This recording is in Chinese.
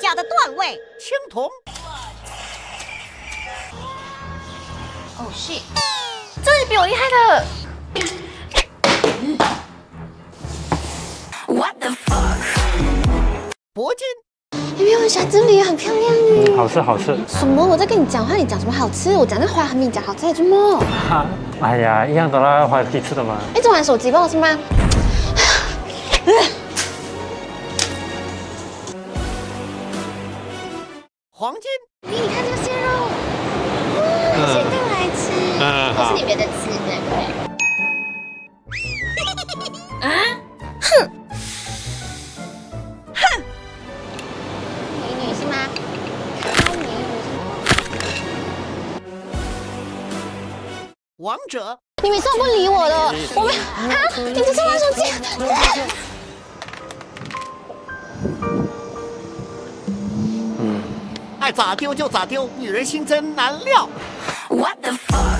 架的段位。青铜。哦，shit！这里比我厉害的。What the fuck？铂金。因为我喜欢这里，很漂亮呢。好吃好吃。什么？我在跟你讲话，你讲什么好吃？我讲那花很你讲好吃，怎么？哎呀，一样的啦，花可以吃的嘛。一直玩手机，帮我是吗？黄金。你看这个鲜肉，哇，现在来吃，这是你别的吃的，对。啊？哼！哼！美女是吗？开美女是吗？王者。你每次都不理我的，我们啊，你这是玩手机。咋丢就咋丢，女人心真难料。What the。